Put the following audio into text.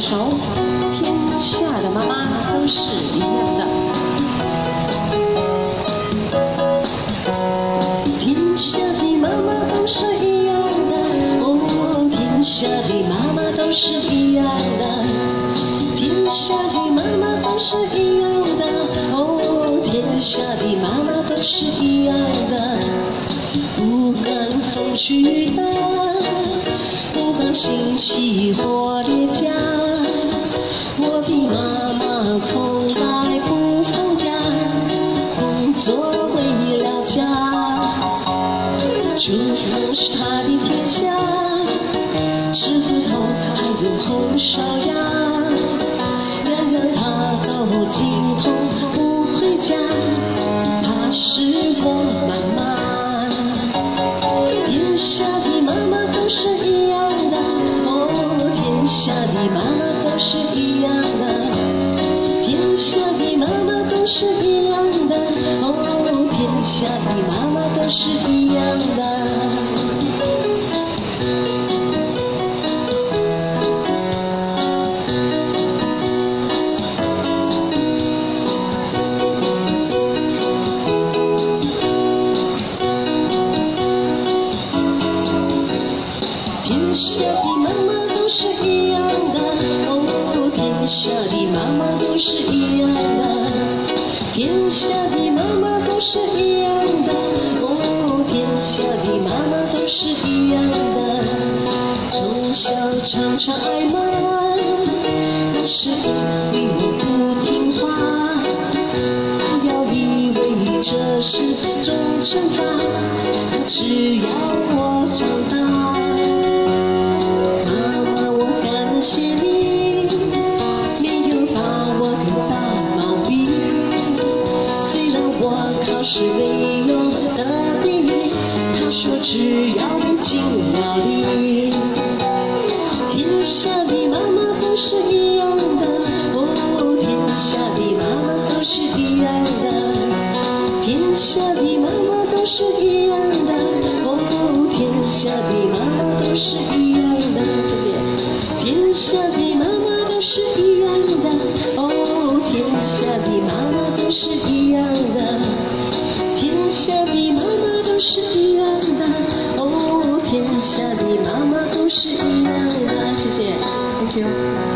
首《天下的妈妈都是一样的》。天下的妈妈都是一样的，哦，天下的妈妈都是一样的，天下的妈妈都是一样的，哦，天下的妈妈都是一样的，不管风雨大，不管心起或烈加，做回了家。祝福是他的天下，狮子头还有红烧鸭，样样他都精通不回家，他是我妈妈。天下的妈妈都是一样的，哦，天下的妈妈都是一样的，天下的妈妈都是一，天下的妈妈都是一样的。天下的妈妈都是一样的，哦，天下的妈妈都是一样的，天下的妈妈都是一样的，哦，天下的妈妈都是一样的。从小常常挨骂，但是因为我不听话，不要以为这是种惩罚，只要我长大。是没有得第一，他说只要你尽了力。天下的妈妈都是一样的，哦，天下的妈妈都是一样的，天下的妈妈都是一样的，哦，天下的妈妈都是一样的，谢谢。天下的妈妈都是一是一样的，哦，天下的妈妈都是一样的，谢谢，Thank you。